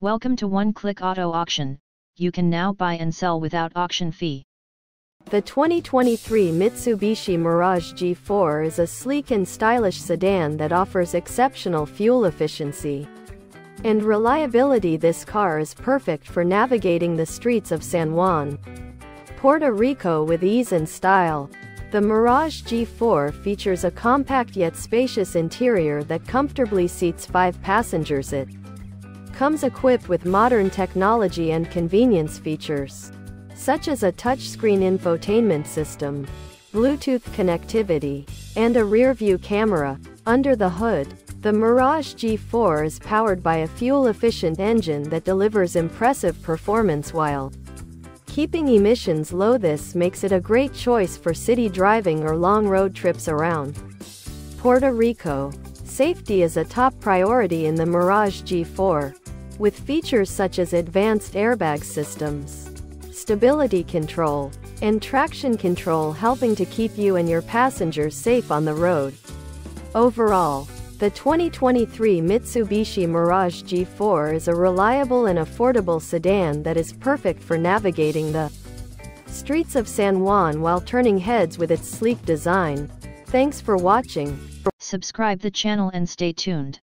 Welcome to One Click Auto Auction. You can now buy and sell without auction fee. The 2023 Mitsubishi Mirage G4 is a sleek and stylish sedan that offers exceptional fuel efficiency and reliability. This car is perfect for navigating the streets of San Juan, Puerto Rico with ease and style. The Mirage G4 features a compact yet spacious interior that comfortably seats five passengers. It comes equipped with modern technology and convenience features, such as a touchscreen infotainment system, Bluetooth connectivity, and a rear-view camera. Under the hood, the Mirage G4 is powered by a fuel-efficient engine that delivers impressive performance while keeping emissions low. This makes it a great choice for city driving or long road trips around Puerto Rico. Safety is a top priority in the Mirage G4 with features such as advanced airbag systems, stability control, and traction control helping to keep you and your passengers safe on the road. Overall, the 2023 Mitsubishi Mirage G4 is a reliable and affordable sedan that is perfect for navigating the streets of San Juan while turning heads with its sleek design. Thanks for watching. Subscribe the channel and stay tuned.